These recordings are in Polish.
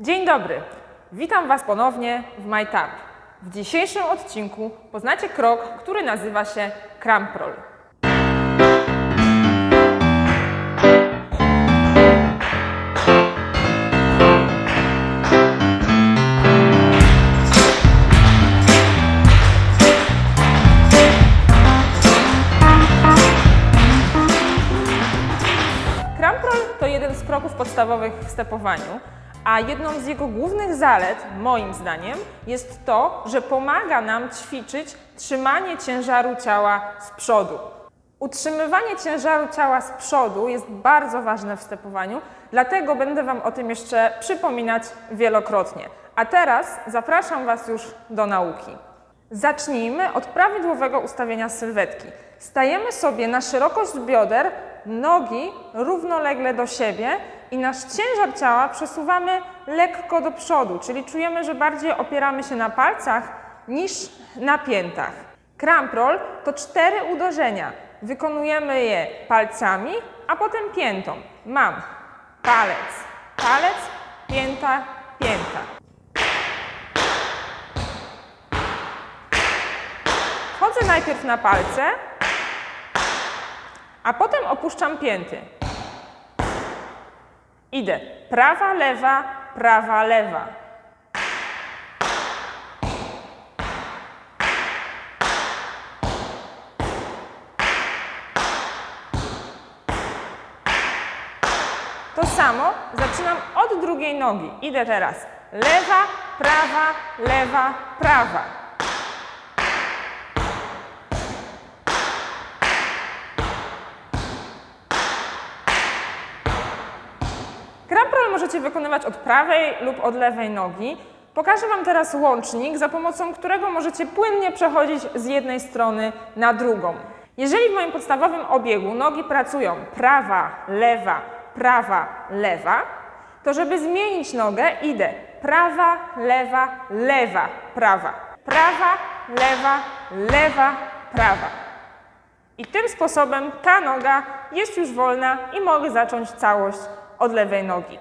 Dzień dobry, witam Was ponownie w MyTab. W dzisiejszym odcinku poznacie krok, który nazywa się Cramprol. Cramprol to jeden z kroków podstawowych w stepowaniu, a jedną z jego głównych zalet, moim zdaniem, jest to, że pomaga nam ćwiczyć trzymanie ciężaru ciała z przodu. Utrzymywanie ciężaru ciała z przodu jest bardzo ważne w stepowaniu, dlatego będę Wam o tym jeszcze przypominać wielokrotnie. A teraz zapraszam Was już do nauki. Zacznijmy od prawidłowego ustawienia sylwetki. Stajemy sobie na szerokość bioder, nogi równolegle do siebie i nasz ciężar ciała przesuwamy lekko do przodu, czyli czujemy, że bardziej opieramy się na palcach niż na piętach. Cramp roll to cztery uderzenia. Wykonujemy je palcami, a potem piętą. Mam palec, palec, pięta, pięta. Wchodzę najpierw na palce, a potem opuszczam pięty. Idę prawa, lewa, prawa, lewa. To samo zaczynam od drugiej nogi. Idę teraz lewa, prawa, lewa, prawa. Cramp możecie wykonywać od prawej lub od lewej nogi. Pokażę Wam teraz łącznik, za pomocą którego możecie płynnie przechodzić z jednej strony na drugą. Jeżeli w moim podstawowym obiegu nogi pracują prawa, lewa, prawa, lewa, to żeby zmienić nogę idę prawa, lewa, lewa, prawa, prawa, lewa, lewa, prawa. I tym sposobem ta noga jest już wolna i mogę zacząć całość od lewej nogi.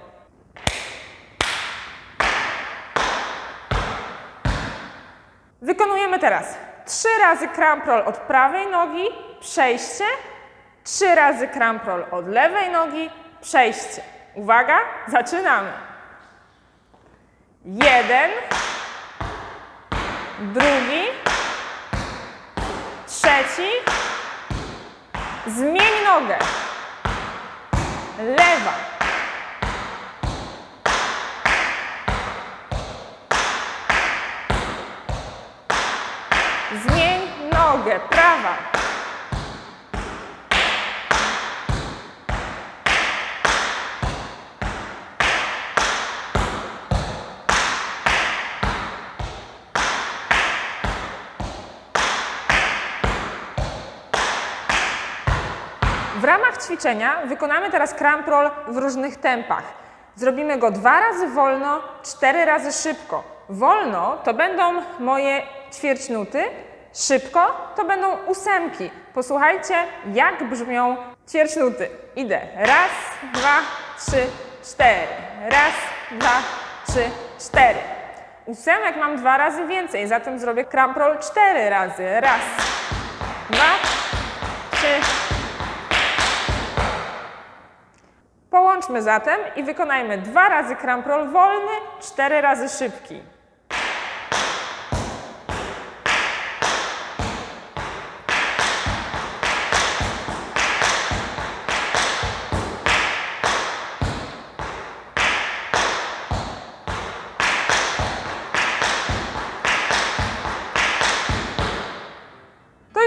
Wykonujemy teraz trzy razy cramp roll od prawej nogi, przejście, trzy razy cramp roll od lewej nogi, przejście. Uwaga, zaczynamy. Jeden, drugi, trzeci, zmień nogę, lewa, Zmień nogę, prawa. W ramach ćwiczenia wykonamy teraz cramp roll w różnych tempach. Zrobimy go dwa razy wolno, cztery razy szybko. Wolno to będą moje ćwierćnuty, szybko to będą ósemki. Posłuchajcie, jak brzmią ćwierćnuty. Idę. Raz, dwa, trzy, cztery. Raz, dwa, trzy, cztery. Ósemek mam dwa razy więcej, zatem zrobię cramp roll cztery razy. Raz, dwa, trzy, Połączmy zatem i wykonajmy dwa razy cramp roll wolny, cztery razy szybki.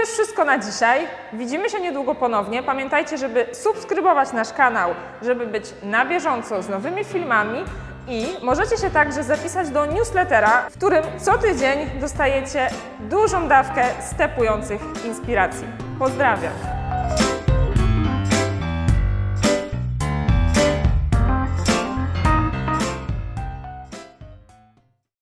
Już wszystko na dzisiaj. Widzimy się niedługo ponownie. Pamiętajcie, żeby subskrybować nasz kanał, żeby być na bieżąco z nowymi filmami i możecie się także zapisać do newslettera, w którym co tydzień dostajecie dużą dawkę stepujących inspiracji. Pozdrawiam!